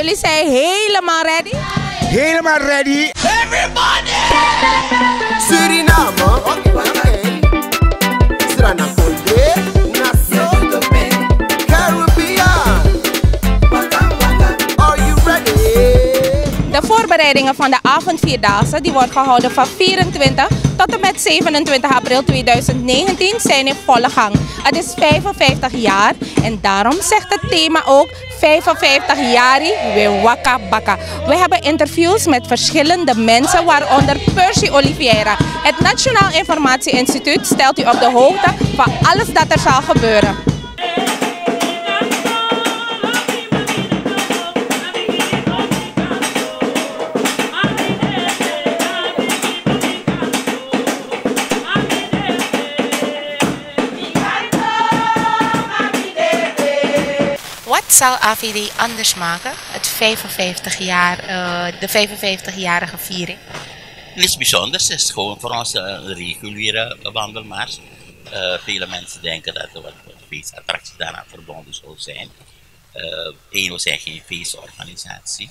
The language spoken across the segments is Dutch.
Jullie zijn helemaal ready? Helemaal ready. Suriname, oké. Conde, De voorbereidingen van de avondvierdaagse die wordt gehouden van 24 tot en met 27 april 2019 zijn in volle gang. Het is 55 jaar en daarom zegt het thema ook 55 jari weer waka baka. We hebben interviews met verschillende mensen waaronder Percy Oliveira. Het Nationaal Informatie Instituut stelt u op de hoogte van alles dat er zal gebeuren. Wat zal AVD anders maken? Het 55 jaar, eh, de 55-jarige viering. Niets bijzonders, het is gewoon voor ons een reguliere wandelmars. Eh, vele mensen denken dat er wat feestattracties daaraan verbonden zullen zijn. Eén, we zijn geen feestorganisatie.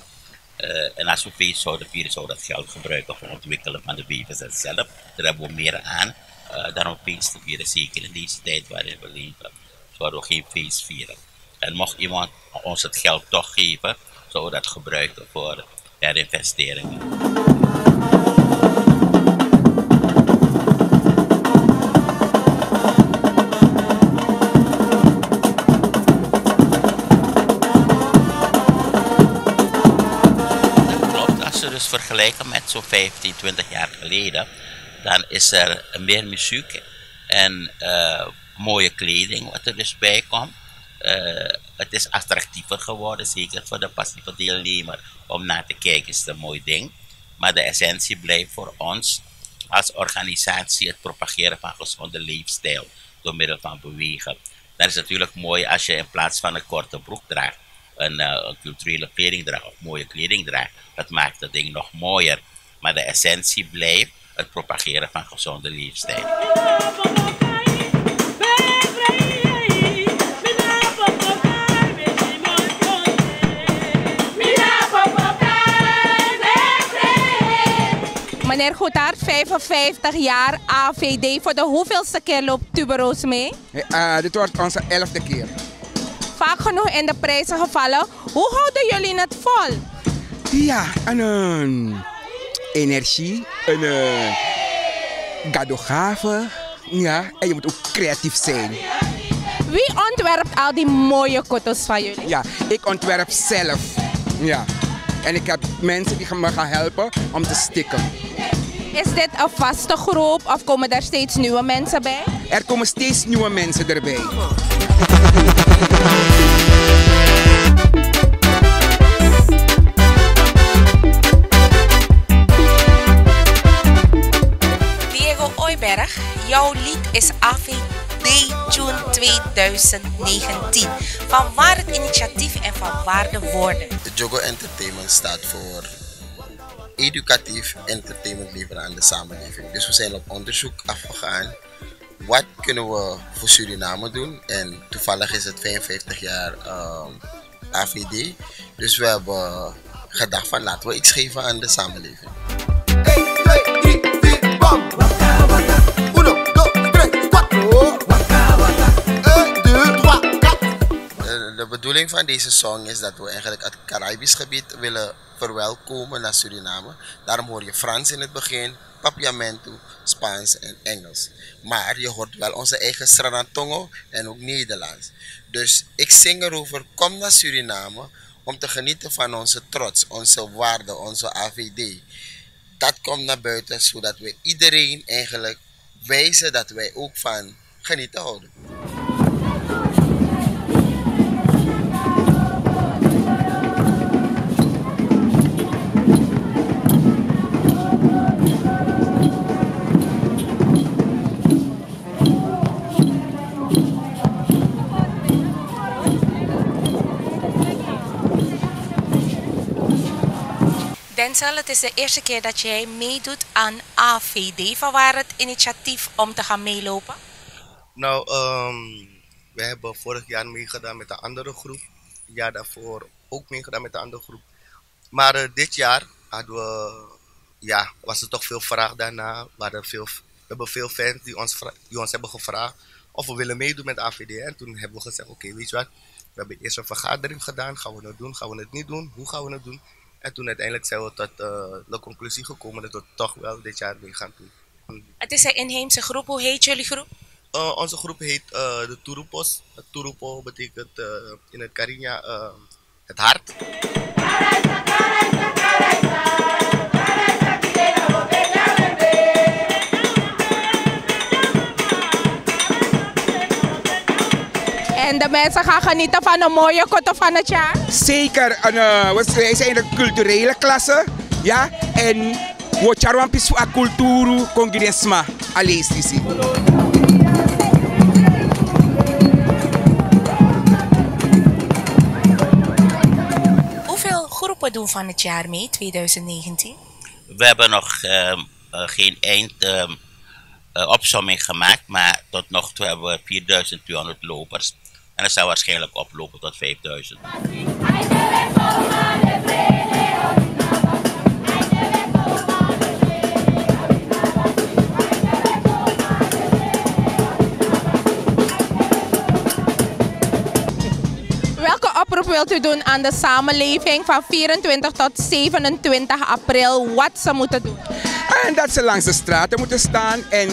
Eh, en als we feest zouden vieren, zouden dat geld gebruiken voor het ontwikkelen van de BVZ zelf. Daar hebben we meer aan uh, dan om feest te vieren, zeker in deze tijd waarin we leven. Zouden we geen feest vieren. En mocht iemand ons het geld toch geven, we dat herinvesteringen. Klopt, als we dus vergelijken met zo'n 15, 20 jaar geleden, dan is er meer muziek en uh, mooie kleding wat er dus bij komt. Uh, het is attractiever geworden, zeker voor de passieve deelnemer, om naar te kijken is een mooi ding. Maar de essentie blijft voor ons als organisatie het propageren van gezonde leefstijl door middel van bewegen. Dat is natuurlijk mooi als je in plaats van een korte broek draagt, een, een culturele kleding draagt of mooie kleding draagt. Dat maakt het ding nog mooier. Maar de essentie blijft het propageren van gezonde leefstijl. Meneer Goedhart, 55 jaar AVD. Voor de hoeveelste keer loopt Tuberoos mee? Uh, dit wordt onze elfde keer. Vaak genoeg in de prijzen gevallen. Hoe houden jullie het vol? Ja, en een energie, een uh, gadogave. Ja, en je moet ook creatief zijn. Wie ontwerpt al die mooie kotos van jullie? Ja, ik ontwerp zelf. Ja. En ik heb mensen die me gaan helpen om te stikken. Is dit een vaste groep of komen er steeds nieuwe mensen bij? Er komen steeds nieuwe mensen erbij. Diego Ooiberg, jouw lied is AVD June 2019. Van waar het initiatief en van waar de woorden? De Jogo Entertainment staat voor educatief entertainment leveren aan de samenleving. Dus we zijn op onderzoek afgegaan. Wat kunnen we voor Suriname doen? En toevallig is het 55 jaar um, AVD. Dus we hebben gedacht van laten we iets geven aan de samenleving. 1, 2, 3, 4, bam! Bedoeling van deze song is dat we eigenlijk het Caribisch gebied willen verwelkomen naar Suriname. Daarom hoor je Frans in het begin, Papiamento, Spaans en Engels. Maar je hoort wel onze eigen Sranatongo en ook Nederlands. Dus ik zing erover, kom naar Suriname om te genieten van onze trots, onze waarde, onze AVD. Dat komt naar buiten zodat we iedereen eigenlijk wijzen dat wij ook van genieten houden. Denzel, het is de eerste keer dat jij meedoet aan AVD. Van waar het initiatief om te gaan meelopen? Nou, um, we hebben vorig jaar meegedaan met een andere groep. Het jaar daarvoor ook meegedaan met de andere groep. Maar eh, dit jaar hadden we, ja, was er toch veel vraag daarna. We, veel, we hebben veel fans die ons, die ons hebben gevraagd of we willen meedoen met AVD. En toen hebben we gezegd, oké, weet je wat, we hebben eerst een vergadering gedaan. Gaan we het doen, gaan we het niet doen, hoe gaan we het doen? En toen uiteindelijk zijn we tot eh, de conclusie gekomen dat we toch wel dit jaar mee gaan doen. Het is een inheemse groep. Hoe heet jullie groep? Uh, onze groep heet uh, de Turupos. Turupo betekent uh, in het Cariña het hart. De mensen gaan genieten van een mooie van het jaar. Zeker, een, uh, wij zijn de culturele klasse. Ja, en we charwan pisu a culturu congresma. Hoeveel groepen doen van het jaar mee, 2019? We hebben nog uh, uh, geen eind uh, opsomming gemaakt, maar tot nog toe hebben we 4200 lopers. En dat zou waarschijnlijk oplopen tot 5000. Welke oproep wilt u doen aan de samenleving van 24 tot 27 april? Wat ze moeten doen? En dat ze langs de straten moeten staan en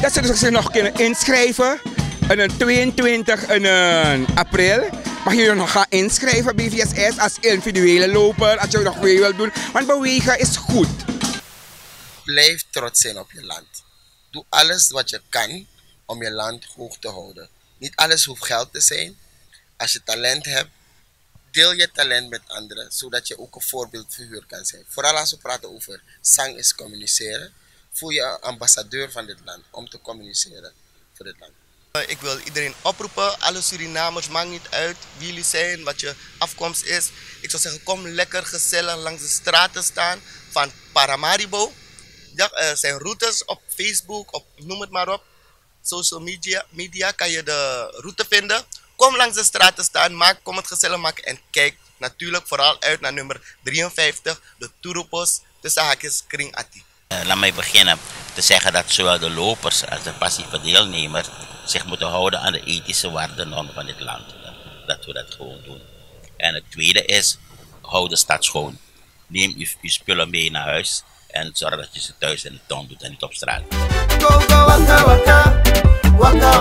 dat ze zich nog kunnen inschrijven. En een 22 en april mag je je nog gaan inschrijven bij VSS als individuele loper, als je nog mee wilt doen. Want bewegen is goed. Blijf trots zijn op je land. Doe alles wat je kan om je land hoog te houden. Niet alles hoeft geld te zijn. Als je talent hebt, deel je talent met anderen, zodat je ook een voorbeeldfiguur kan zijn. Vooral als we praten over zang is communiceren, voel je ambassadeur van dit land om te communiceren voor dit land. Ik wil iedereen oproepen, alle Surinamers, maakt niet uit wie jullie zijn, wat je afkomst is. Ik zou zeggen, kom lekker gezellig langs de straten staan van Paramaribo. Ja, er zijn routes op Facebook, op, noem het maar op. Social media, media kan je de route vinden. Kom langs de straten staan, maak, kom het gezellig maken en kijk natuurlijk vooral uit naar nummer 53, de Turupos, tussen haakjes Kring. Uh, laat mij beginnen te zeggen dat zowel de lopers als de passieve deelnemers zich moeten houden aan de ethische waarden van dit land. Dat we dat gewoon doen. En het tweede is, hou de stad schoon. Neem je, spullen mee naar huis en zorg dat je ze thuis in de tuin doet en niet op straat. Go, go, waka, waka. Waka.